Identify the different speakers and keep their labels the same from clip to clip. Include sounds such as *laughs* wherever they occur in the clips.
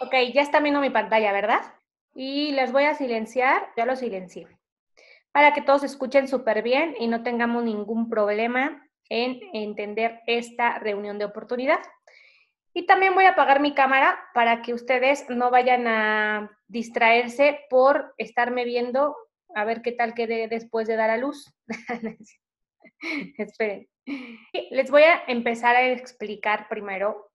Speaker 1: Ok, ya está viendo mi pantalla, ¿verdad? Y les voy a silenciar, ya lo silencié, para que todos escuchen súper bien y no tengamos ningún problema en entender esta reunión de oportunidad. Y también voy a apagar mi cámara para que ustedes no vayan a distraerse por estarme viendo a ver qué tal quede después de dar a luz. *laughs* Esperen. Les voy a empezar a explicar primero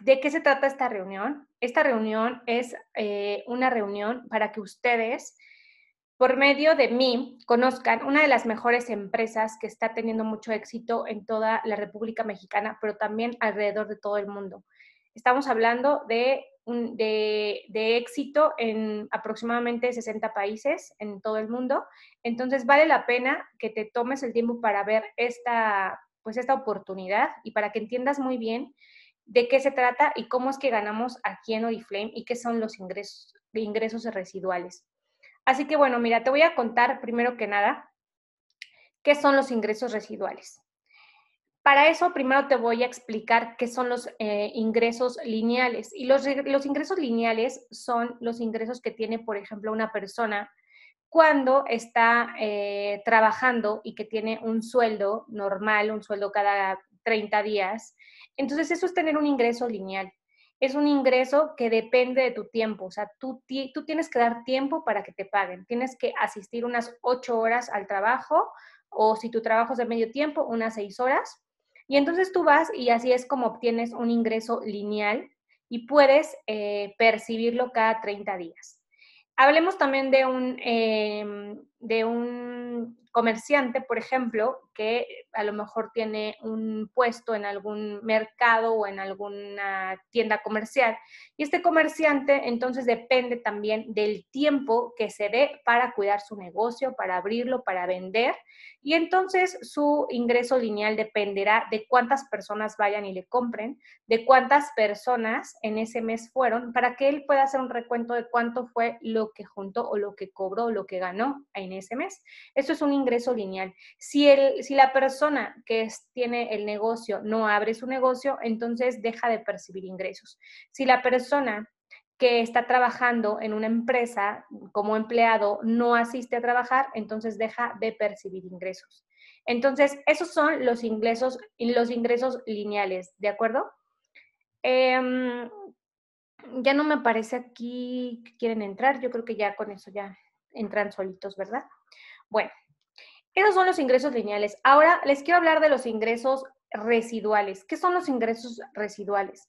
Speaker 1: de qué se trata esta reunión. Esta reunión es eh, una reunión para que ustedes, por medio de mí, conozcan una de las mejores empresas que está teniendo mucho éxito en toda la República Mexicana, pero también alrededor de todo el mundo. Estamos hablando de, de, éxito en aproximadamente 60 países en todo el mundo. Entonces vale la pena que te tomes el tiempo para ver esta, pues esta oportunidad y para que entiendas muy bien de qué se trata y cómo es que ganamos aquí en Oriflame y qué son los ingresos, ingresos residuales. Así que bueno, mira, te voy a contar primero que nada qué son los ingresos residuales. Para eso, primero te voy a explicar qué son los eh, ingresos lineales. Y los, los, ingresos lineales son los ingresos que tiene, por ejemplo, una persona cuando está eh, trabajando y que tiene un sueldo normal, un sueldo cada 30 días. Entonces, eso es tener un ingreso lineal. Es un ingreso que depende de tu tiempo. O sea, tú, tú tienes que dar tiempo para que te paguen. Tienes que asistir unas 8 horas al trabajo o si tu trabajo es de medio tiempo, unas 6 horas y entonces tú vas y así es como obtienes un ingreso lineal y puedes eh, percibirlo cada 30 días. Hablemos también de un, em, de un comerciante, por ejemplo, que a lo mejor tiene un puesto en algún mercado o en alguna tienda comercial. Y este comerciante entonces depende también del tiempo que se dé para cuidar su negocio, para abrirlo, para vender. Y entonces su ingreso lineal dependerá de cuántas personas vayan y le compren, de cuántas personas en ese mes fueron, para que él pueda hacer un recuento de cuánto fue lo que juntó o lo que cobró, o lo que ganó en ese mes. Esto es un ingreso lineal. Si, el, si la persona que tiene el negocio no abre su negocio, entonces deja de percibir ingresos. Si la persona que está trabajando en una empresa como empleado no asiste a trabajar, entonces deja de percibir ingresos. Entonces, esos son los ingresos, los ingresos lineales, ¿de acuerdo? Em, ya no me parece aquí que quieren entrar, yo creo que ya con eso ya entran solitos, ¿verdad? Bueno, esos son los ingresos lineales. Ahora les quiero hablar de los ingresos residuales. ¿Qué son los ingresos residuales?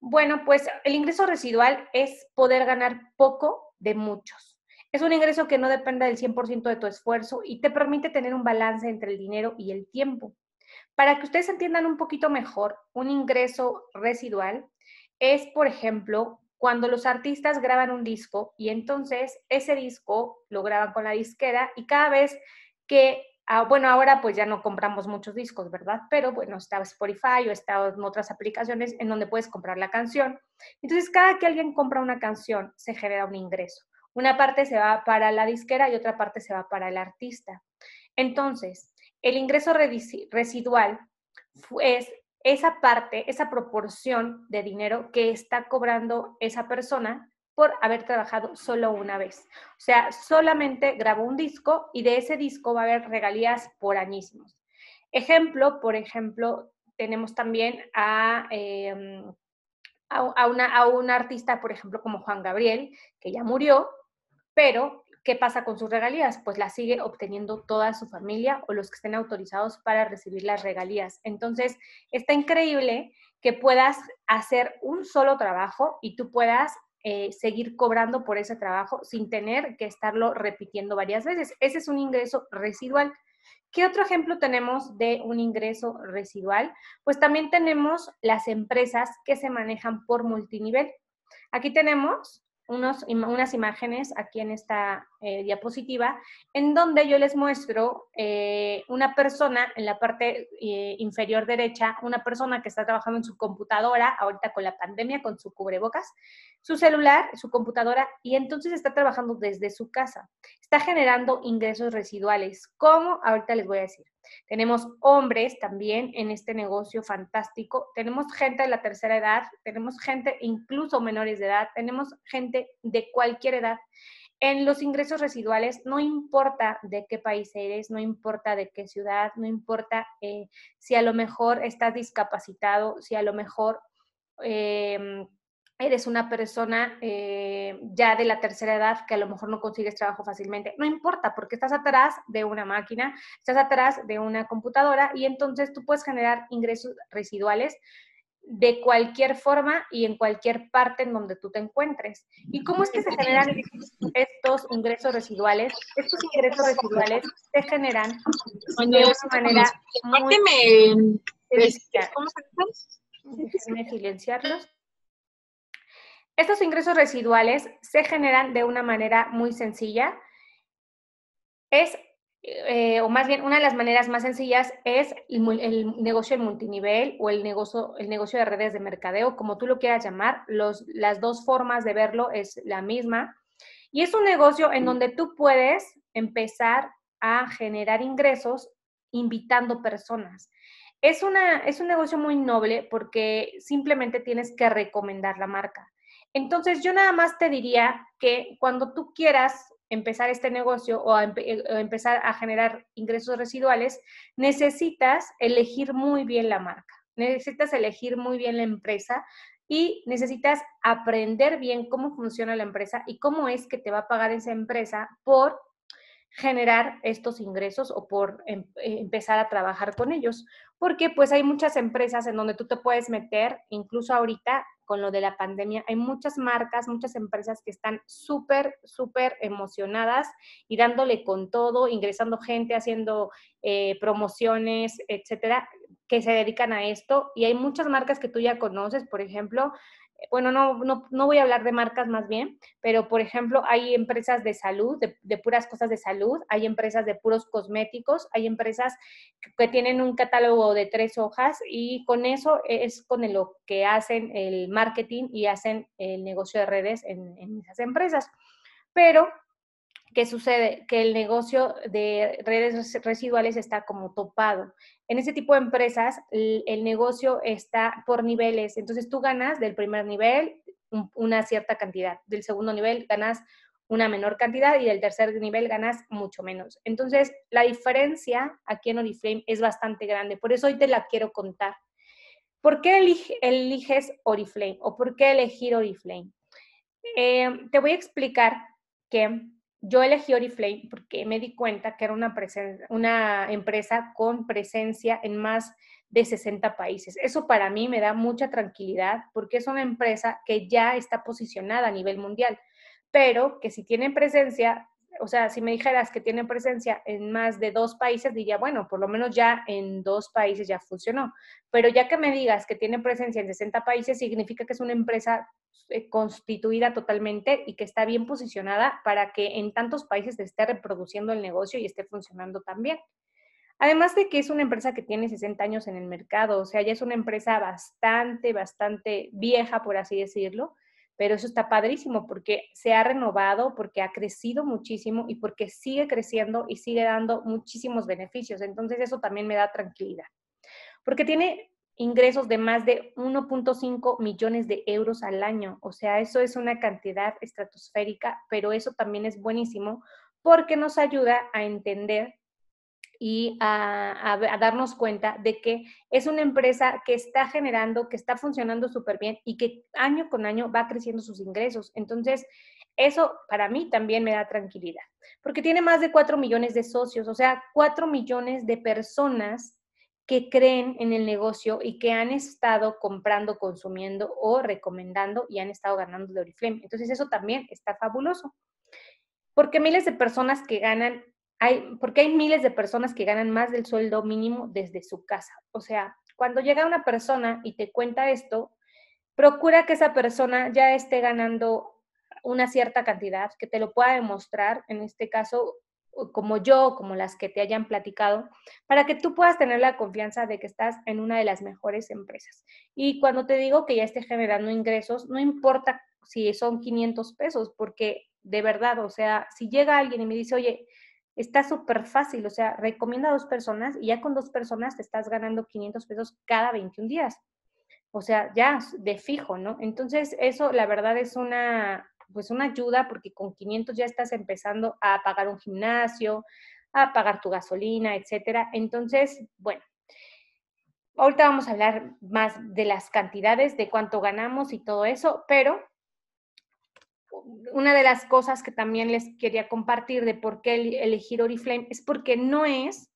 Speaker 1: Bueno, pues el ingreso residual es poder ganar poco de muchos. Es un ingreso que no depende del 100% de tu esfuerzo y te permite tener un balance entre el dinero y el tiempo. Para que ustedes entiendan un poquito mejor, un ingreso residual es, por ejemplo, cuando los artistas graban un disco y entonces ese disco lo graban con la disquera y cada vez que, ah, bueno, ahora pues ya no compramos muchos discos, ¿verdad? Pero bueno, está Spotify o está en otras aplicaciones en donde puedes comprar la canción. Entonces, cada que alguien compra una canción, se genera un ingreso. Una parte se va para la disquera y otra parte se va para el artista. Entonces, el ingreso residual es esa parte, esa proporción de dinero que está cobrando esa persona por haber trabajado solo una vez. O sea, solamente grabó un disco y de ese disco va a haber regalías por añísimos. Ejemplo, por ejemplo, tenemos también a, em, a, una, a un artista, por ejemplo, como Juan Gabriel, que ya murió, pero ¿qué pasa con sus regalías? Pues las sigue obteniendo toda su familia o los que estén autorizados para recibir las regalías. Entonces, está increíble que puedas hacer un solo trabajo y tú puedas eh, seguir cobrando por ese trabajo sin tener que estarlo repitiendo varias veces. Ese es un ingreso residual. ¿Qué otro ejemplo tenemos de un ingreso residual? Pues también tenemos las empresas que se manejan por multinivel. Aquí tenemos unas imágenes aquí en esta eh, diapositiva, en donde yo les muestro eh, una persona en la parte eh, inferior derecha, una persona que está trabajando en su computadora, ahorita con la pandemia, con su cubrebocas, su celular, su computadora, y entonces está trabajando desde su casa. Está generando ingresos residuales. ¿Cómo? Ahorita les voy a decir. Tenemos hombres también en este negocio fantástico. Tenemos gente de la tercera edad, tenemos gente incluso menores de edad, tenemos gente de cualquier edad. En los ingresos residuales no importa de qué país eres, no importa de qué ciudad, no importa eh, si a lo mejor estás discapacitado, si a lo mejor em, eres una persona eh, ya de la tercera edad que a lo mejor no consigues trabajo fácilmente. No importa, porque estás atrás de una máquina, estás atrás de una computadora y entonces tú puedes generar ingresos residuales de cualquier forma y en cualquier parte en donde tú te encuentres. ¿Y cómo es que se generan estos ingresos residuales? Estos ingresos residuales se generan de una manera muy... ¿Cómo Déjenme silenciarlos. Estos ingresos residuales se generan de una manera muy sencilla. Es eh, o más bien una de las maneras más sencillas es el, negocio de multinivel o el negocio, el negocio de redes de mercadeo, como tú lo quieras llamar. Los, las dos formas de verlo es la misma. Y es un negocio en donde tú puedes empezar a generar ingresos invitando personas. Es, una, es un negocio muy noble porque simplemente tienes que recomendar la marca. Entonces, yo nada más te diría que cuando tú quieras empezar este negocio o, eh, empezar a generar ingresos residuales, necesitas elegir muy bien la marca, necesitas elegir muy bien la empresa y necesitas aprender bien cómo funciona la empresa y cómo es que te va a pagar esa empresa por generar estos ingresos o por em, eh, empezar a trabajar con ellos. Porque pues hay muchas empresas en donde tú te puedes meter, incluso ahorita con lo de la pandemia, hay muchas marcas, muchas empresas que están súper, súper emocionadas y dándole con todo, ingresando gente, haciendo eh, promociones, etcétera, que se dedican a esto. Y hay muchas marcas que tú ya conoces, por ejemplo, bueno, no, no, no, voy a hablar de marcas más bien, pero por ejemplo, hay empresas de salud, de, puras cosas de salud, hay empresas de puros cosméticos, hay empresas que tienen un catálogo de tres hojas y con eso es con lo que hacen el marketing y hacen el negocio de redes en esas empresas. Pero ¿qué sucede? Que el negocio de redes residuales está como topado. En ese tipo de empresas, el, negocio está por niveles. Entonces tú ganas del primer nivel una cierta cantidad, del segundo nivel ganas una menor cantidad y del tercer nivel ganas mucho menos. Entonces, la diferencia aquí en Oriflame es bastante grande. Por eso hoy te la quiero contar. ¿Por qué eliges Oriflame o por qué elegir Oriflame? Eh, te voy a explicar que yo elegí Oriflame porque me di cuenta que era una, empresa con presencia en más de 60 países. Eso para mí me da mucha tranquilidad porque es una empresa que ya está posicionada a nivel mundial, pero que si tienen presencia, o sea, si me dijeras que tienen presencia en más de dos países, diría, bueno, por lo menos ya en dos países ya funcionó. Pero ya que me digas que tiene presencia en 60 países, significa que es una empresa constituida totalmente y que está bien posicionada para que en tantos países se esté reproduciendo el negocio y esté funcionando también. Además de que es una empresa que tiene 60 años en el mercado, o sea, ya es una empresa bastante, bastante vieja, por así decirlo, pero eso está padrísimo porque se ha renovado, porque ha crecido muchísimo y porque sigue creciendo y sigue dando muchísimos beneficios. Entonces eso también me da tranquilidad. Porque tiene ingresos de más de 1.5 millones de euros al año. O sea, eso es una cantidad estratosférica, pero eso también es buenísimo porque nos ayuda a entender y a, darnos cuenta de que es una empresa que está generando, que está funcionando súper bien y que año con año va creciendo sus ingresos. Entonces, eso para mí también me da tranquilidad, porque tiene más de 4 millones de socios, o sea, 4 millones de personas que creen en el negocio y que han estado comprando, consumiendo o recomendando y han estado ganando de Oriflame. Entonces eso también está fabuloso. Porque miles de personas que ganan, hay, porque hay miles de personas que ganan más del sueldo mínimo desde su casa. O sea, cuando llega una persona y te cuenta esto, procura que esa persona ya esté ganando una cierta cantidad, que te lo pueda demostrar, en este caso como yo, como las que te hayan platicado, para que tú puedas tener la confianza de que estás en una de las mejores empresas. Y cuando te digo que ya esté generando ingresos, no importa si son 500 pesos, porque de verdad, o sea, si llega alguien y me dice, oye, Está súper fácil, o sea, recomienda a dos personas y ya con dos personas te estás ganando 500 pesos cada 21 días. O sea, ya de fijo, ¿no? Entonces, eso la verdad es una, pues una ayuda porque con 500 ya estás empezando a pagar un gimnasio, a pagar tu gasolina, etcétera. Entonces, bueno, ahorita vamos a hablar más de las cantidades, de cuánto ganamos y todo eso, pero una de las cosas que también les quería compartir de por qué elegir Oriflame es porque no es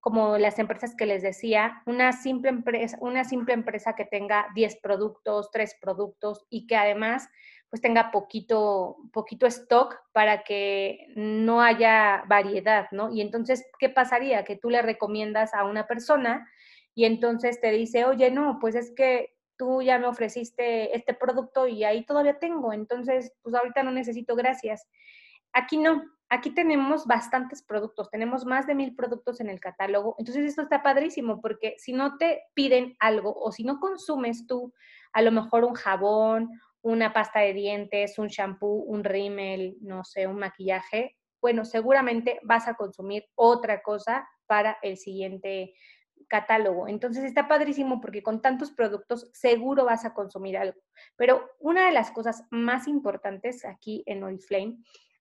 Speaker 1: como las empresas que les decía, una simple empresa, una simple empresa que tenga 10 productos, 3 productos y que además pues tenga poquito, poquito stock para que no haya variedad, ¿no? Y entonces, ¿qué pasaría? Que tú le recomiendas a una persona y entonces te dice, oye, no, pues es que tú ya me ofreciste este producto y ahí todavía tengo, entonces, pues ahorita no necesito, gracias. Aquí no, aquí tenemos bastantes productos, tenemos más de mil productos en el catálogo, entonces esto está padrísimo porque si no te piden algo o si no consumes tú a lo mejor un jabón, una pasta de dientes, un shampoo, un rímel, no sé, un maquillaje, bueno, seguramente vas a consumir otra cosa para el siguiente catálogo. Entonces está padrísimo porque con tantos productos seguro vas a consumir algo. Pero una de las cosas más importantes aquí en Oriflame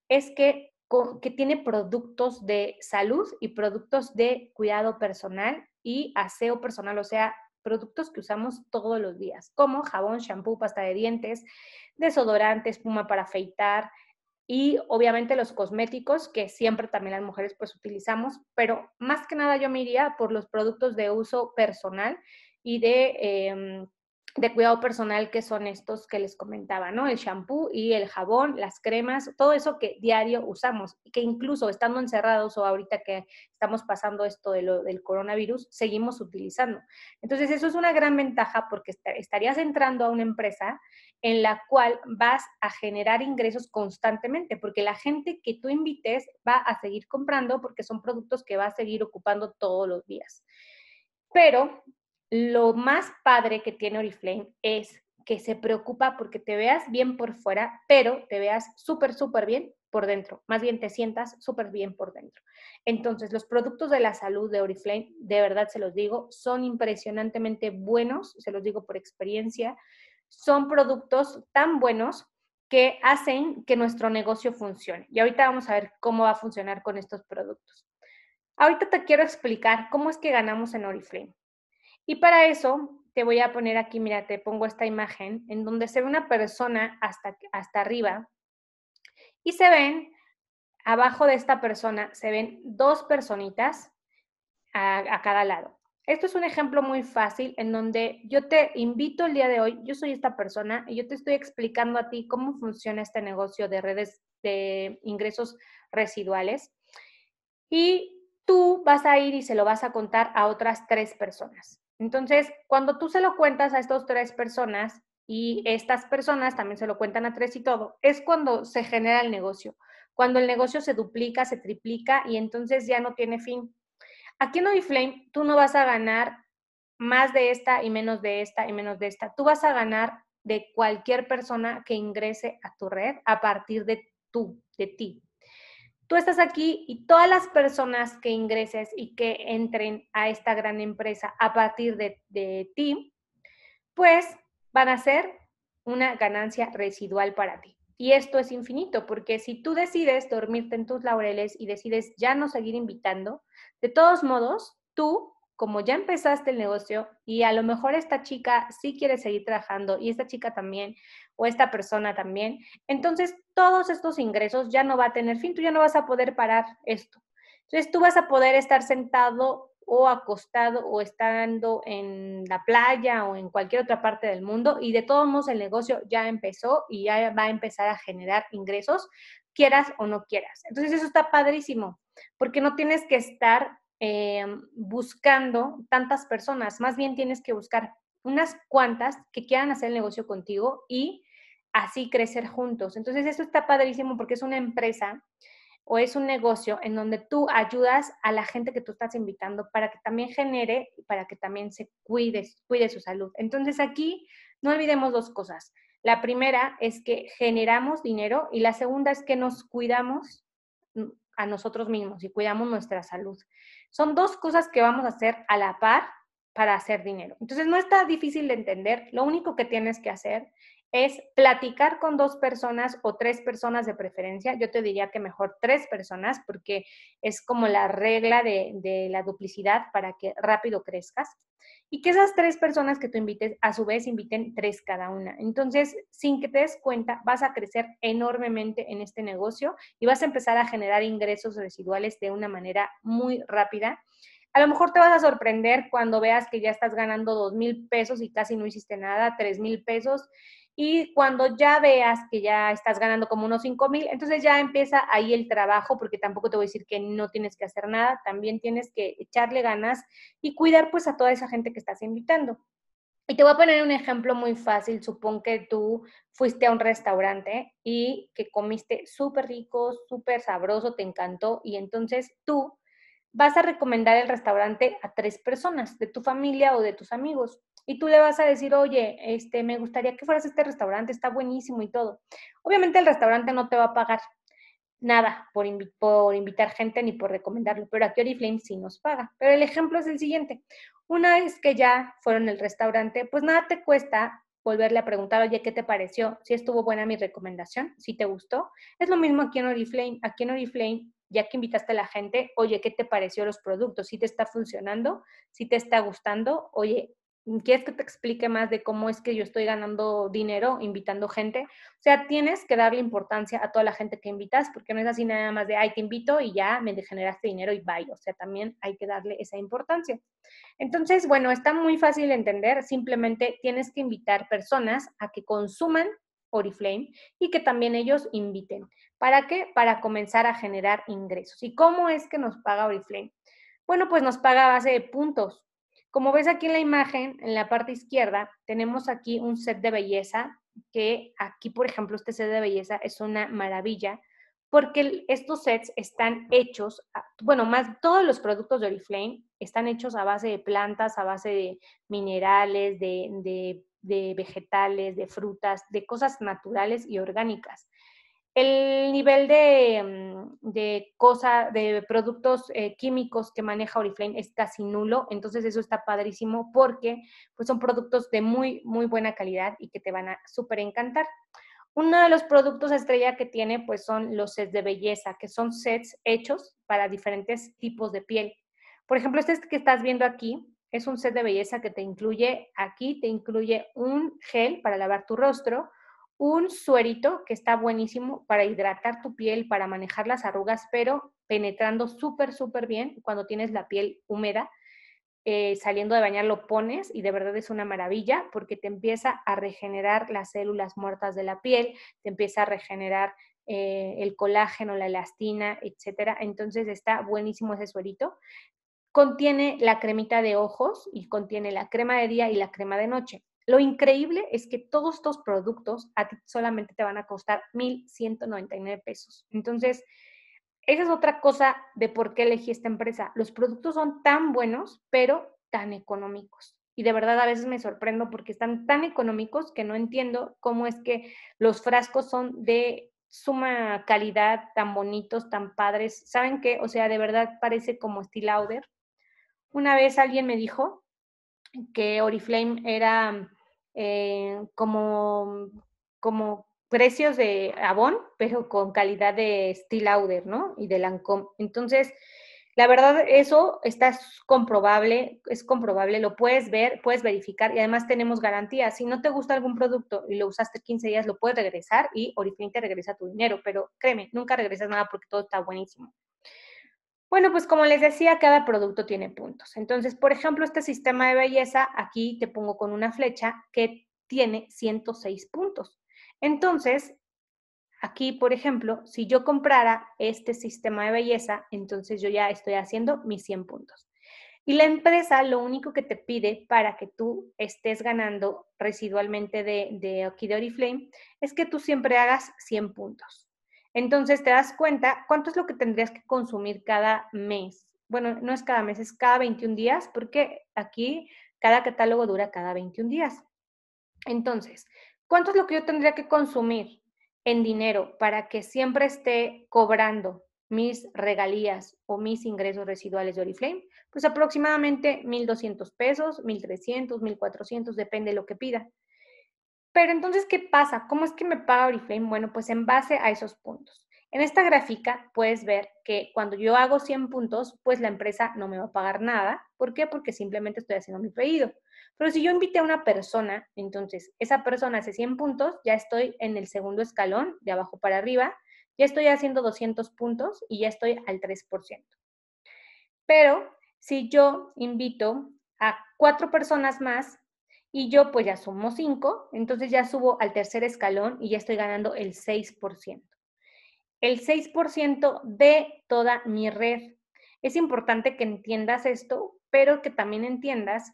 Speaker 1: es que, que tiene productos de salud y productos de cuidado personal y aseo personal, o sea, productos que usamos todos los días, como jabón, shampoo, pasta de dientes, desodorante, espuma para afeitar, y obviamente los cosméticos que siempre también las mujeres pues utilizamos, pero más que nada yo me iría por los productos de uso personal y de em, de cuidado personal que son estos que les comentaba, ¿no? El shampoo y el jabón, las cremas, todo eso que diario usamos y que incluso estando encerrados o ahorita que estamos pasando esto de lo, del coronavirus, seguimos utilizando. Entonces, eso es una gran ventaja porque estarías entrando a una empresa en la cual vas a generar ingresos constantemente, porque la gente que tú invites va a seguir comprando porque son productos que va a seguir ocupando todos los días. Pero lo más padre que tiene Oriflame es que se preocupa porque te veas bien por fuera, pero te veas súper, súper bien por dentro. Más bien te sientas súper bien por dentro. Entonces, los productos de la salud de Oriflame, de verdad se los digo, son impresionantemente buenos, se los digo por experiencia. Son productos tan buenos que hacen que nuestro negocio funcione. Y ahorita vamos a ver cómo va a funcionar con estos productos. Ahorita te quiero explicar cómo es que ganamos en Oriflame. Y para eso te voy a poner aquí, mira, te pongo esta imagen en donde se ve una persona hasta, hasta arriba y se ven, abajo de esta persona, se ven dos personitas a, a cada lado. Esto es un ejemplo muy fácil en donde yo te invito el día de hoy, yo soy esta persona y yo te estoy explicando a ti cómo funciona este negocio de redes de ingresos residuales. Y tú vas a ir y se lo vas a contar a otras tres personas. Entonces, cuando tú se lo cuentas a estas tres personas y estas personas también se lo cuentan a tres y todo, es cuando se genera el negocio, cuando el negocio se duplica, se triplica y entonces ya no tiene fin. Aquí en Oriflame tú no vas a ganar más de esta y menos de esta y menos de esta. Tú vas a ganar de cualquier persona que ingrese a tu red a partir de tú, de ti tú estás aquí y todas las personas que ingreses y que entren a esta gran empresa a partir de, ti, pues van a ser una ganancia residual para ti. Y esto es infinito, porque si tú decides dormirte en tus laureles y decides ya no seguir invitando, de todos modos, tú como ya empezaste el negocio y a lo mejor esta chica sí quiere seguir trabajando y esta chica también o esta persona también, entonces todos estos ingresos ya no va a tener fin, tú ya no vas a poder parar esto. Entonces tú vas a poder estar sentado o acostado o estando en la playa o en cualquier otra parte del mundo y de todos modos el negocio ya empezó y ya va a empezar a generar ingresos, quieras o no quieras. Entonces eso está padrísimo porque no tienes que estar eh, buscando tantas personas, más bien tienes que buscar unas cuantas que quieran hacer el negocio contigo y así crecer juntos. Entonces, eso está padrísimo porque es una empresa o es un negocio en donde tú ayudas a la gente que tú estás invitando para que también genere y para que también se cuide, cuide su salud. Entonces, aquí no olvidemos dos cosas. La primera es que generamos dinero y la segunda es que nos cuidamos a nosotros mismos y cuidamos nuestra salud. Son dos cosas que vamos a hacer a la par para hacer dinero. Entonces no está difícil de entender. Lo único que tienes que hacer es platicar con dos personas o tres personas de preferencia. Yo te diría que mejor tres personas porque es como la regla de, de la duplicidad para que rápido crezcas y que esas tres personas que tú invites, a su vez, inviten tres cada una. Entonces, sin que te des cuenta, vas a crecer enormemente en este negocio y vas a empezar a generar ingresos residuales de una manera muy rápida. A lo mejor te vas a sorprender cuando veas que ya estás ganando dos mil pesos y casi no hiciste nada, tres mil pesos y cuando ya veas que ya estás ganando como unos 5 mil, entonces ya empieza ahí el trabajo, porque tampoco te voy a decir que no tienes que hacer nada, también tienes que echarle ganas y cuidar pues a toda esa gente que estás invitando. Y te voy a poner un ejemplo muy fácil. Supón que tú fuiste a un restaurante y que comiste súper rico, súper sabroso, te encantó y entonces tú vas a recomendar el restaurante a tres personas de tu familia o de tus amigos y tú le vas a decir, oye, este, me gustaría que fueras a este restaurante, está buenísimo y todo. Obviamente el restaurante no te va a pagar nada por, por invitar gente ni por recomendarlo, pero aquí Oriflame sí nos paga. Pero el ejemplo es el siguiente. Una vez que ya fueron al restaurante, pues nada te cuesta volverle a preguntar, oye, ¿qué te pareció? Si estuvo buena mi recomendación, si te gustó. Es lo mismo aquí en Oriflame. Aquí en Oriflame, ya que invitaste a la gente, oye, ¿qué te pareció los productos? ¿Si te está funcionando? ¿Si te está gustando? Oye, ¿Quieres que te explique más de cómo es que yo estoy ganando dinero invitando gente? O sea, tienes que darle importancia a toda la gente que invitas, porque no es así nada más de, ay, te invito y ya me generaste dinero y bye. O sea, también hay que darle esa importancia. Entonces, bueno, está muy fácil de entender. Simplemente tienes que invitar personas a que consuman Oriflame y que también ellos inviten. ¿Para qué? Para comenzar a generar ingresos. ¿Y cómo es que nos paga Oriflame? Bueno, pues nos paga a base de puntos. Como ves aquí en la imagen, en la parte izquierda, tenemos aquí un set de belleza, que aquí, por ejemplo, este set de belleza es una maravilla, porque estos sets están hechos, bueno, más todos los productos de Oriflame están hechos a base de plantas, a base de minerales, de, de vegetales, de frutas, de cosas naturales y orgánicas. El nivel de, mm, de cosa, de productos eh, químicos que maneja Oriflame es casi nulo, entonces eso está padrísimo porque pues son productos de muy, muy buena calidad y que te van a súper encantar. Uno de los productos estrella que tiene pues son los sets de belleza, que son sets hechos para diferentes tipos de piel. Por ejemplo, este que estás viendo aquí es un set de belleza que te incluye, aquí te incluye un gel para lavar tu rostro, un suerito que está buenísimo para hidratar tu piel, para manejar las arrugas, pero penetrando súper, súper bien cuando tienes la piel húmeda. Eh, saliendo de bañar lo pones y de verdad es una maravilla porque te empieza a regenerar las células muertas de la piel, te empieza a regenerar eh, el colágeno, la elastina, etcétera. Entonces está buenísimo ese suerito. Contiene la cremita de ojos y contiene la crema de día y la crema de noche. Lo increíble es que todos estos productos a ti solamente te van a costar 1.199 pesos. Entonces, esa es otra cosa de por qué elegí esta empresa. Los productos son tan buenos, pero tan económicos. Y de verdad a veces me sorprendo porque están tan económicos que no entiendo cómo es que los frascos son de suma calidad, tan bonitos, tan padres. ¿Saben qué? O sea, de verdad parece como Lauder. Una vez alguien me dijo que Oriflame era eh, como, como precios de Avon, pero con calidad de Steel Lauder, ¿no? Y de Lancome. Entonces, la verdad, eso está comprobable, es comprobable, lo puedes ver, puedes verificar y además tenemos garantía. Si no te gusta algún producto y lo usaste 15 días, lo puedes regresar y Oriflame te regresa tu dinero, pero créeme, nunca regresas nada porque todo está buenísimo. Bueno, pues como les decía, cada producto tiene puntos. Entonces, por ejemplo, este sistema de belleza, aquí te pongo con una flecha que tiene 106 puntos. Entonces, aquí, por ejemplo, si yo comprara este sistema de belleza, entonces yo ya estoy haciendo mis 100 puntos. Y la empresa lo único que te pide para que tú estés ganando residualmente de, de Oriflame es que tú siempre hagas 100 puntos. Entonces te das cuenta cuánto es lo que tendrías que consumir cada mes. Bueno, no es cada mes, es cada 21 días, porque aquí cada catálogo dura cada 21 días. Entonces, ¿cuánto es lo que yo tendría que consumir en dinero para que siempre esté cobrando mis regalías o mis ingresos residuales de Oriflame? Pues aproximadamente 1.200 pesos, 1.300, 1.400, depende de lo que pida. Pero entonces, ¿qué pasa? ¿Cómo es que me paga Oriflame? Bueno, pues en base a esos puntos. En esta gráfica puedes ver que cuando yo hago 100 puntos, pues la empresa no me va a pagar nada. ¿Por qué? Porque simplemente estoy haciendo mi pedido. Pero si yo invité a una persona, entonces esa persona hace 100 puntos, ya estoy en el segundo escalón, de abajo para arriba, ya estoy haciendo 200 puntos y ya estoy al 3%. Pero si yo invito a cuatro personas más y yo pues ya sumo 5, entonces ya subo al tercer escalón y ya estoy ganando el 6% el 6% de toda mi red. Es importante que entiendas esto, pero que también entiendas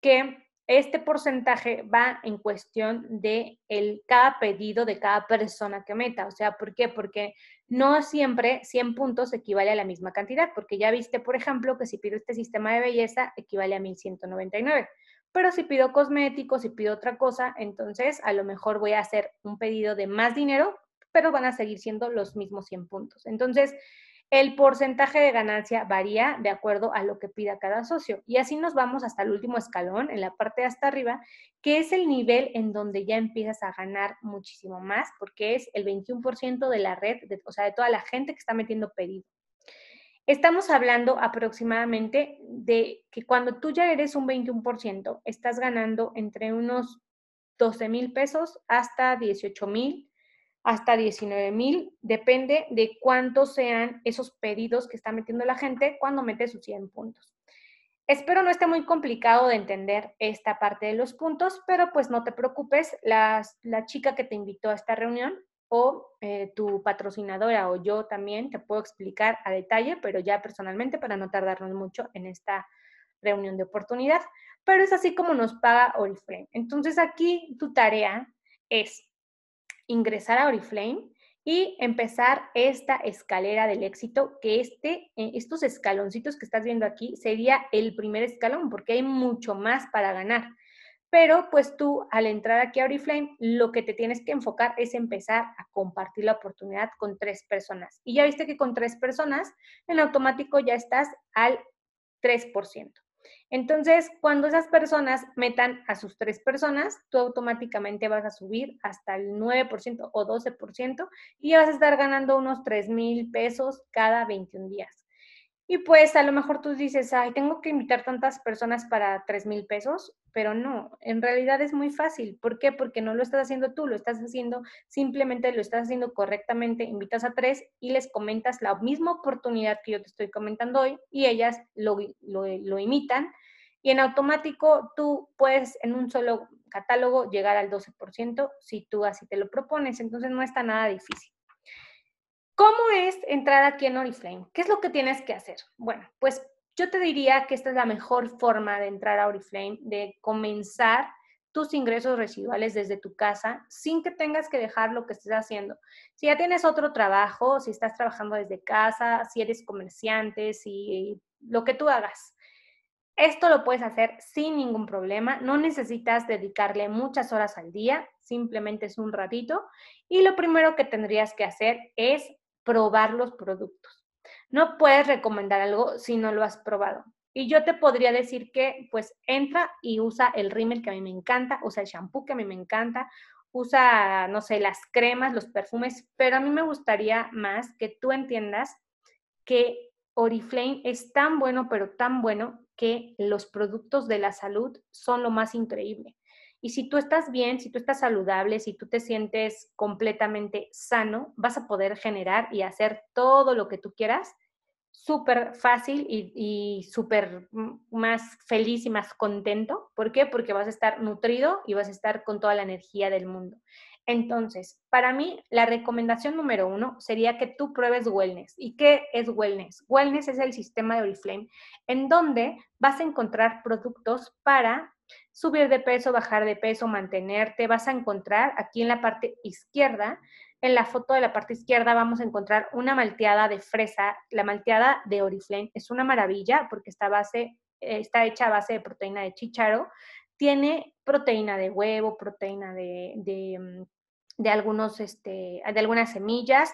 Speaker 1: que este porcentaje va en cuestión de el, cada pedido de cada persona que meta. O sea, ¿por qué? Porque no siempre 100 puntos equivale a la misma cantidad, porque ya viste, por ejemplo, que si pido este sistema de belleza equivale a 1199. Pero si pido cosméticos, si pido otra cosa, entonces a lo mejor voy a hacer un pedido de más dinero pero van a seguir siendo los mismos 100 puntos. Entonces, el porcentaje de ganancia varía de acuerdo a lo que pida cada socio. Y así nos vamos hasta el último escalón, en la parte de hasta arriba, que es el nivel en donde ya empiezas a ganar muchísimo más, porque es el 21% de la red, o sea, de toda la gente que está metiendo pedido. Estamos hablando aproximadamente de que cuando tú ya eres un 21%, estás ganando entre unos 12 mil pesos hasta 18 mil hasta 19 mil, depende de cuántos sean esos pedidos que está metiendo la gente cuando mete sus 100 puntos. Espero no esté muy complicado de entender esta parte de los puntos, pero pues no te preocupes, la, chica que te invitó a esta reunión o eh, tu patrocinadora o yo también te puedo explicar a detalle, pero ya personalmente para no tardarnos mucho en esta reunión de oportunidad. Pero es así como nos paga Oriflame. Entonces aquí tu tarea es ingresar a Oriflame y empezar esta escalera del éxito, que este, eh, estos escaloncitos que estás viendo aquí sería el primer escalón, porque hay mucho más para ganar. Pero pues tú al entrar aquí a Oriflame, lo que te tienes que enfocar es empezar a compartir la oportunidad con tres personas. Y ya viste que con tres personas, en automático ya estás al 3%. Entonces, cuando esas personas metan a sus tres personas, tú automáticamente vas a subir hasta el 9% o 12% y vas a estar ganando unos 3 mil pesos cada 21 días. Y pues a lo mejor tú dices, ay, tengo que invitar tantas personas para 3 mil pesos, pero no, en realidad es muy fácil. ¿Por qué? Porque no lo estás haciendo tú, lo estás haciendo, simplemente lo estás haciendo correctamente, invitas a tres y les comentas la misma oportunidad que yo te estoy comentando hoy y ellas lo, lo, lo imitan y en automático tú puedes en un solo catálogo llegar al 12% si tú así te lo propones, entonces no está nada difícil. ¿Cómo es entrar aquí en Oriflame? ¿Qué es lo que tienes que hacer? Bueno, pues yo te diría que esta es la mejor forma de entrar a Oriflame, de comenzar tus ingresos residuales desde tu casa sin que tengas que dejar lo que estés haciendo. Si ya tienes otro trabajo, si estás trabajando desde casa, si eres comerciante, si lo que tú hagas. Esto lo puedes hacer sin ningún problema, no necesitas dedicarle muchas horas al día, simplemente es un ratito. Y lo primero que tendrías que hacer es probar los productos. No puedes recomendar algo si no lo has probado. Y yo te podría decir que, pues, entra y usa el rímel que a mí me encanta, usa el shampoo que a mí me encanta, usa, no sé, las cremas, los perfumes, pero a mí me gustaría más que tú entiendas que Oriflame es tan bueno, pero tan bueno que los productos de la salud son lo más increíble. Y si tú estás bien, si tú estás saludable, si tú te sientes completamente sano, vas a poder generar y hacer todo lo que tú quieras súper fácil y, súper más feliz y más contento. ¿Por qué? Porque vas a estar nutrido y vas a estar con toda la energía del mundo. Entonces, para mí, la recomendación número uno sería que tú pruebes Wellness. ¿Y qué es Wellness? Wellness es el sistema de Oriflame en donde vas a encontrar productos para subir de peso, bajar de peso, mantenerte, vas a encontrar aquí en la parte izquierda, en la foto de la parte izquierda vamos a encontrar una malteada de fresa. La malteada de Oriflame es una maravilla porque está, base, está hecha a base de proteína de chícharo. Tiene proteína de huevo, proteína de, de, mm, algunos, este, de algunas semillas,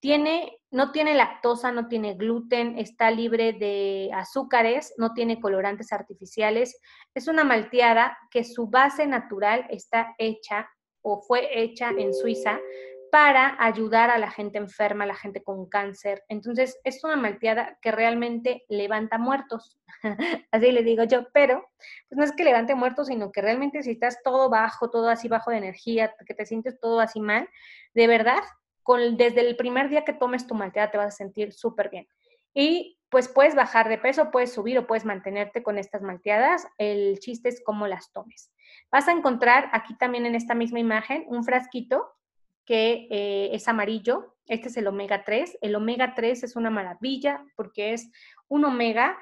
Speaker 1: Tiene, no tiene lactosa, no tiene gluten, está libre de azúcares, no tiene colorantes artificiales. Es una malteada que su base natural está hecha o fue hecha en Suiza para ayudar a la gente enferma, a la gente con cáncer. Entonces, es una malteada que realmente levanta muertos, *laughs* así le digo yo, pero pues no es que levante muertos, sino que realmente si estás todo bajo, todo así bajo de energía, que te sientes todo así mal, de verdad, con, desde el primer día que tomes tu malteada te vas a sentir súper bien. Y pues puedes bajar de peso, puedes subir o puedes mantenerte con estas malteadas. El chiste es cómo las tomes. Vas a encontrar aquí también en esta misma imagen un frasquito que eh, es amarillo. Este es el omega 3. El omega 3 es una maravilla porque es un omega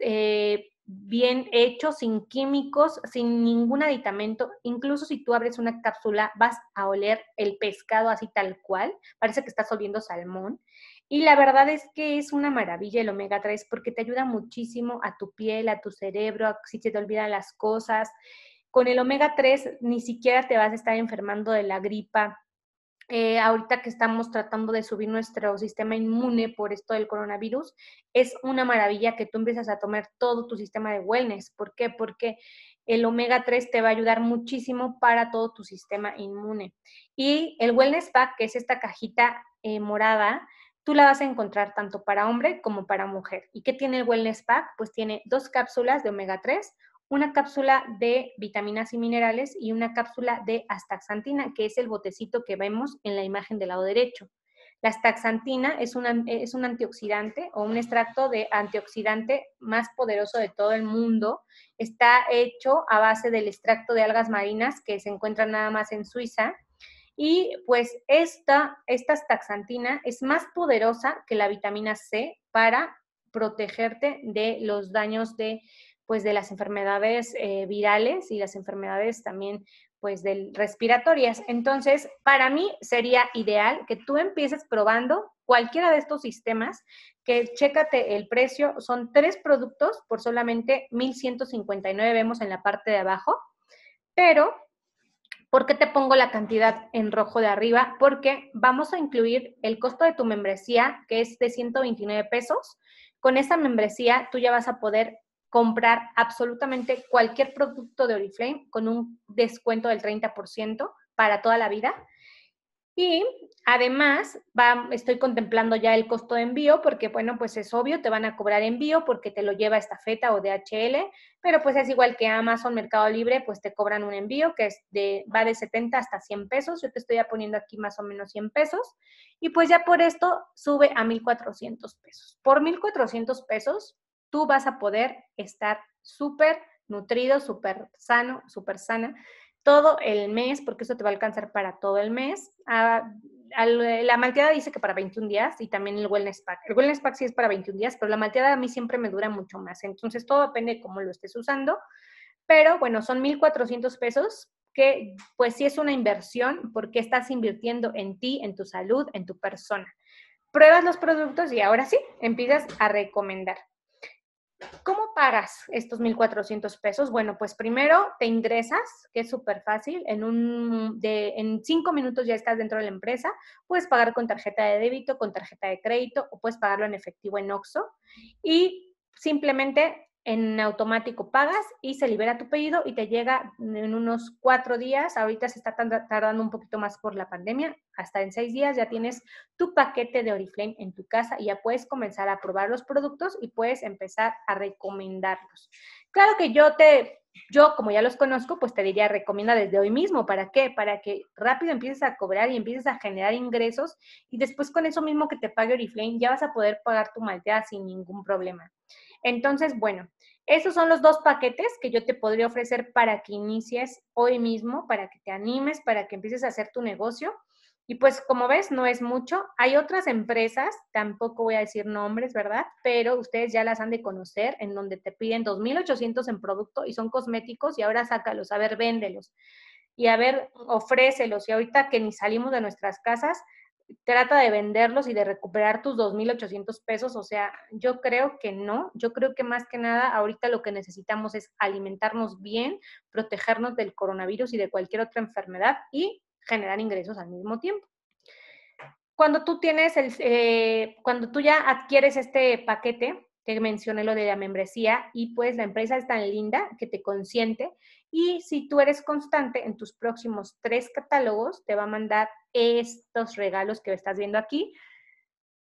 Speaker 1: eh, bien hecho, sin químicos, sin ningún aditamento. Incluso si tú abres una cápsula, vas a oler el pescado así tal cual. Parece que estás oliendo salmón. Y la verdad es que es una maravilla el omega 3 porque te ayuda muchísimo a tu piel, a tu cerebro, si se te olvidan las cosas. Con el omega 3 ni siquiera te vas a estar enfermando de la gripa, eh, ahorita que estamos tratando de subir nuestro sistema inmune por esto del coronavirus, es una maravilla que tú empiezas a tomar todo tu sistema de wellness. ¿Por qué? Porque el omega 3 te va a ayudar muchísimo para todo tu sistema inmune. Y el Wellness Pack, que es esta cajita eh, morada, tú la vas a encontrar tanto para hombre como para mujer. ¿Y qué tiene el Wellness Pack? Pues tiene dos cápsulas de omega 3, una cápsula de vitaminas y minerales y una cápsula de astaxantina, que es el botecito que vemos en la imagen del lado derecho. La astaxantina es, es un antioxidante o un extracto de antioxidante más poderoso de todo el mundo. Está hecho a base del extracto de algas marinas que se encuentra nada más en Suiza. Y pues esta, esta astaxantina es más poderosa que la vitamina C para protegerte de los daños de pues de las enfermedades eh, virales y las enfermedades también pues del respiratorias. Entonces, para mí sería ideal que tú empieces probando cualquiera de estos sistemas, que chécate el precio, son tres productos por solamente 1.159, vemos en la parte de abajo, pero ¿por qué te pongo la cantidad en rojo de arriba? Porque vamos a incluir el costo de tu membresía, que es de 129 pesos. Con esa membresía tú ya vas a poder comprar absolutamente cualquier producto de Oriflame con un descuento del 30% para toda la vida. Y además, va, estoy contemplando ya el costo de envío porque, bueno, pues es obvio, te van a cobrar envío porque te lo lleva esta feta o DHL, pero pues es igual que Amazon, Mercado Libre, pues te cobran un envío que de, va de 70 hasta 100 pesos. Yo te estoy poniendo aquí más o menos 100 pesos. Y pues ya por esto sube a 1,400 pesos. Por 1,400 pesos tú vas a poder estar súper nutrido, súper sano, súper sana todo el mes, porque eso te va a alcanzar para todo el mes. Ah, la malteada dice que para 21 días y también el wellness pack. El wellness pack sí es para 21 días, pero la malteada a mí siempre me dura mucho más. Entonces todo depende de cómo lo estés usando. Pero bueno, son 1.400 pesos que pues sí es una inversión porque estás invirtiendo en ti, en tu salud, en tu persona. Pruebas los productos y ahora sí, empiezas a recomendar. ¿Cómo pagas estos 1.400 pesos? Bueno, pues primero te ingresas, que es súper fácil, en, un, de, en cinco minutos ya estás dentro de la empresa, puedes pagar con tarjeta de débito, con tarjeta de crédito o puedes pagarlo en efectivo en OXO y simplemente en automático pagas y se libera tu pedido y te llega en unos cuatro días. Ahorita se está tardando un poquito más por la pandemia. Hasta en seis días ya tienes tu paquete de Oriflame en tu casa y ya puedes comenzar a probar los productos y puedes empezar a recomendarlos. Claro que yo te, yo como ya los conozco, pues te diría recomienda desde hoy mismo. ¿Para qué? Para que rápido empieces a cobrar y empieces a generar ingresos y después con eso mismo que te pague Oriflame ya vas a poder pagar tu malteada sin ningún problema. Entonces, bueno, esos son los dos paquetes que yo te podría ofrecer para que inicies hoy mismo, para que te animes, para que empieces a hacer tu negocio. Y pues como ves, no es mucho. Hay otras empresas, tampoco voy a decir nombres, ¿verdad? Pero ustedes ya las han de conocer, en donde te piden 2.800 en producto y son cosméticos y ahora sácalos, a ver, véndelos. Y a ver, ofrécelos. Y ahorita que ni salimos de nuestras casas, trata de venderlos y de recuperar tus 2.800 pesos. O sea, yo creo que no. Yo creo que más que nada ahorita lo que necesitamos es alimentarnos bien, protegernos del coronavirus y de cualquier otra enfermedad y generar ingresos al mismo tiempo. cuando tú tienes el, eh, cuando tú ya adquieres este paquete, te mencioné lo de la membresía y pues la empresa es tan linda que te consiente y si tú eres constante en tus próximos tres catálogos, te va a mandar estos regalos que estás viendo aquí.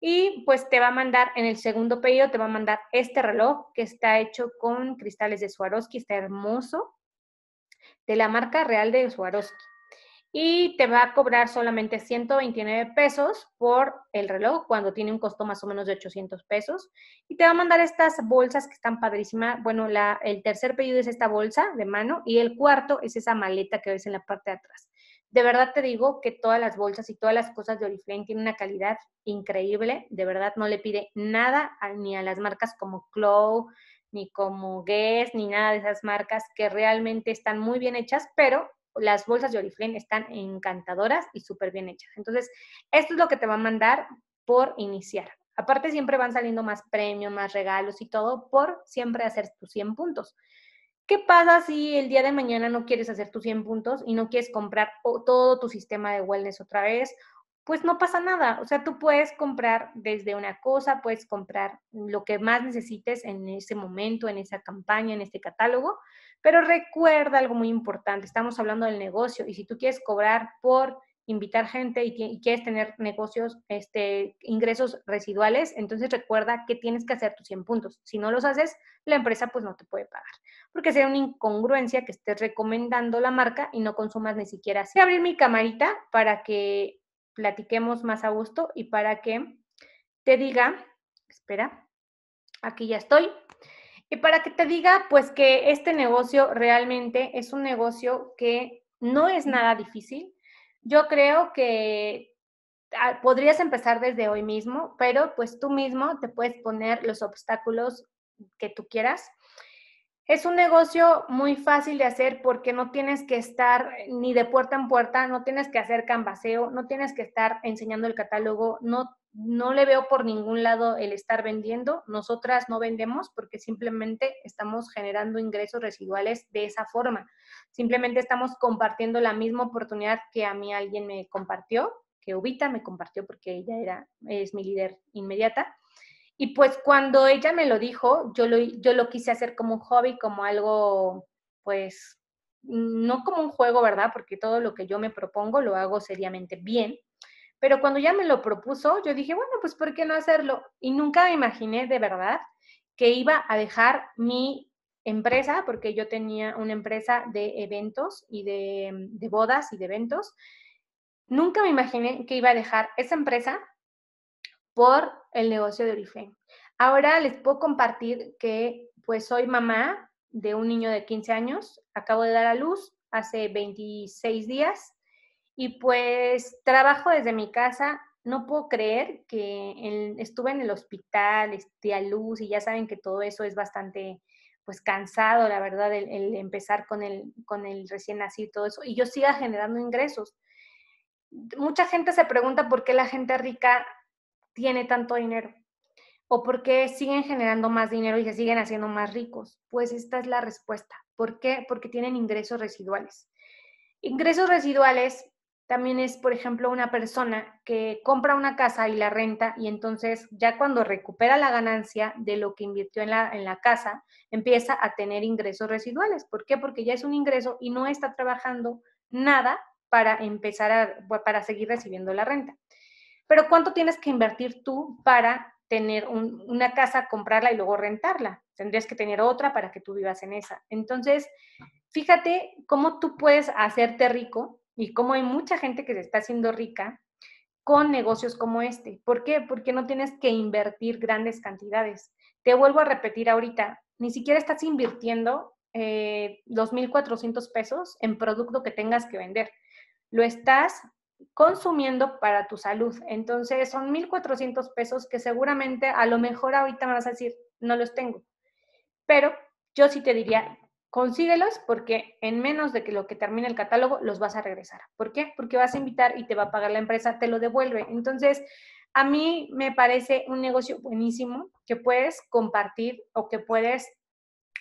Speaker 1: Y pues te va a mandar en el segundo pedido, te va a mandar este reloj que está hecho con cristales de Swarovski, está hermoso, de la marca real de Swarovski y te va a cobrar solamente 129 pesos por el reloj cuando tiene un costo más o menos de 800 pesos y te va a mandar estas bolsas que están padrísimas. Bueno, la, el tercer pedido es esta bolsa de mano y el cuarto es esa maleta que ves en la parte de atrás. De verdad te digo que todas las bolsas y todas las cosas de Oriflame tienen una calidad increíble. De verdad no le pide nada ni a las marcas como Chloe, ni como Guess, ni nada de esas marcas que realmente están muy bien hechas, pero las bolsas de Oriflame están encantadoras y súper bien hechas. Entonces, esto es lo que te va a mandar por iniciar. Aparte, siempre van saliendo más premios, más regalos y todo por siempre hacer tus 100 puntos. ¿Qué pasa si el día de mañana no quieres hacer tus 100 puntos y no quieres comprar todo tu sistema de wellness otra vez? Pues no pasa nada. O sea, tú puedes comprar desde una cosa, puedes comprar lo que más necesites en ese momento, en esa campaña, en este catálogo pero recuerda algo muy importante, estamos hablando del negocio y si tú quieres cobrar por invitar gente y, quieres tener negocios, este, ingresos residuales, entonces recuerda que tienes que hacer tus 100 puntos. Si no los haces, la empresa pues no te puede pagar, porque sería una incongruencia que estés recomendando la marca y no consumas ni siquiera. Voy a abrir mi camarita para que platiquemos más a gusto y para que te diga, espera, aquí ya estoy, y para que te diga, pues que este negocio realmente es un negocio que no es nada difícil. Yo creo que ah, podrías empezar desde hoy mismo, pero pues tú mismo te puedes poner los obstáculos que tú quieras. Es un negocio muy fácil de hacer porque no tienes que estar ni de puerta en puerta, no tienes que hacer canvaseo, no tienes que estar enseñando el catálogo, no no le veo por ningún lado el estar vendiendo. Nosotras no vendemos porque simplemente estamos generando ingresos residuales de esa forma. Simplemente estamos compartiendo la misma oportunidad que a mí alguien me compartió, que Ubita me compartió porque ella era, es mi líder inmediata. Y pues cuando ella me lo dijo, yo lo, yo lo quise hacer como un hobby, como algo, pues, no como un juego, ¿verdad? Porque todo lo que yo me propongo lo hago seriamente bien pero cuando ya me lo propuso, yo dije, bueno, pues ¿por qué no hacerlo? Y nunca me imaginé de verdad que iba a dejar mi empresa, porque yo tenía una empresa de eventos y de, de bodas y de eventos. Nunca me imaginé que iba a dejar esa empresa por el negocio de Oriflame. Ahora les puedo compartir que pues soy mamá de un niño de 15 años, acabo de dar a luz hace 26 días y pues trabajo desde mi casa. No puedo creer que estuve en el hospital, este, a luz, y ya saben que todo eso es bastante, pues cansado, la verdad, el, empezar con el, con el recién nacido y todo eso, y yo siga generando ingresos. Mucha gente se pregunta por qué la gente rica tiene tanto dinero o por qué siguen generando más dinero y se siguen haciendo más ricos. Pues esta es la respuesta. ¿Por qué? Porque tienen ingresos residuales. Ingresos residuales también es, por ejemplo, una persona que compra una casa y la renta y entonces ya cuando recupera la ganancia de lo que invirtió en la, en la casa, empieza a tener ingresos residuales. ¿Por qué? Porque ya es un ingreso y no está trabajando nada para empezar a, para seguir recibiendo la renta. Pero ¿cuánto tienes que invertir tú para tener una casa, comprarla y luego rentarla? Tendrías que tener otra para que tú vivas en esa. Entonces, fíjate cómo tú puedes hacerte rico y cómo hay mucha gente que se está haciendo rica con negocios como este. ¿Por qué? Porque no tienes que invertir grandes cantidades. Te vuelvo a repetir ahorita, ni siquiera estás invirtiendo eh, 2.400 pesos en producto que tengas que vender. Lo estás consumiendo para tu salud. Entonces son 1.400 pesos que seguramente a lo mejor ahorita me vas a decir, no los tengo. Pero yo sí te diría, consíguelos porque en menos de que lo que termine el catálogo los vas a regresar. ¿Por qué? Porque vas a invitar y te va a pagar la empresa, te lo devuelve. Entonces, a mí me parece un negocio buenísimo que puedes compartir o que puedes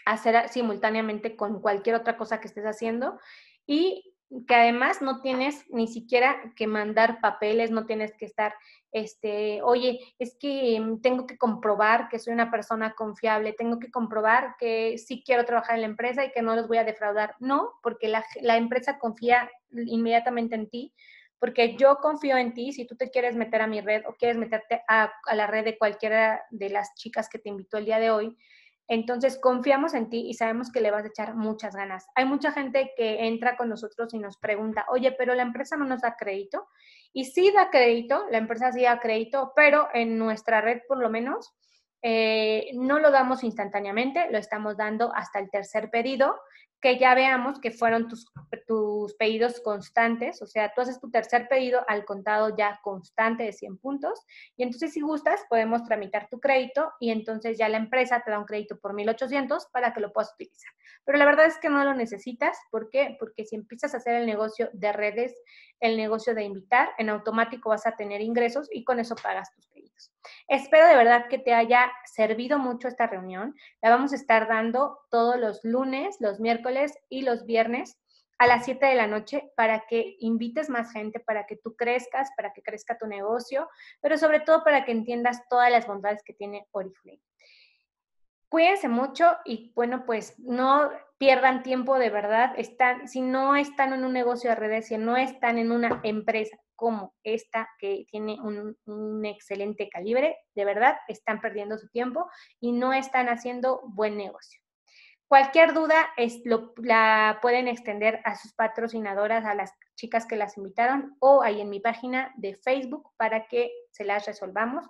Speaker 1: hacer simultáneamente con cualquier otra cosa que estés haciendo. Y que además no tienes ni siquiera que mandar papeles, no tienes que estar, este, oye, es que mm, tengo que comprobar que soy una persona confiable, tengo que comprobar que sí quiero trabajar en la empresa y que no los voy a defraudar. No, porque la, la empresa confía inmediatamente en ti, porque yo confío en ti, si tú te quieres meter a mi red o quieres meterte a, a la red de cualquiera de las chicas que te invitó el día de hoy, entonces, confiamos en ti y sabemos que le vas a echar muchas ganas. Hay mucha gente que entra con nosotros y nos pregunta, oye, pero la empresa no nos da crédito. Y sí da crédito, la empresa sí da crédito, pero en nuestra red por lo menos eh, no lo damos instantáneamente, lo estamos dando hasta el tercer pedido que ya veamos que fueron tus, tus pedidos constantes, o sea, tú haces tu tercer pedido al contado ya constante de 100 puntos y entonces si gustas podemos tramitar tu crédito y entonces ya la empresa te da un crédito por 1800 para que lo puedas utilizar. Pero la verdad es que no lo necesitas, ¿por qué? Porque si empiezas a hacer el negocio de redes, el negocio de invitar, en automático vas a tener ingresos y con eso pagas tus Espero de verdad que te haya servido mucho esta reunión. La vamos a estar dando todos los lunes, los miércoles y los viernes a las 7 de la noche para que invites más gente, para que tú crezcas, para que crezca tu negocio, pero sobre todo para que entiendas todas las bondades que tiene Oriflame. Cuídense mucho y bueno, pues no pierdan tiempo de verdad. Están, si no están en un negocio de redes, si no están en una empresa como esta que tiene un, excelente calibre, de verdad están perdiendo su tiempo y no están haciendo buen negocio. Cualquier duda es, la pueden extender a sus patrocinadoras, a las chicas que las invitaron o ahí en mi página de Facebook para que se las resolvamos.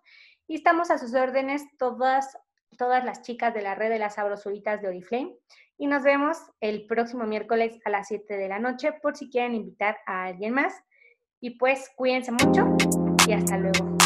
Speaker 1: Y estamos a sus órdenes todas, todas las chicas de la red de las sabrosuritas de Oriflame. Y nos vemos el próximo miércoles a las 7 de la noche por si quieren invitar a alguien más. Y pues cuídense mucho y hasta luego.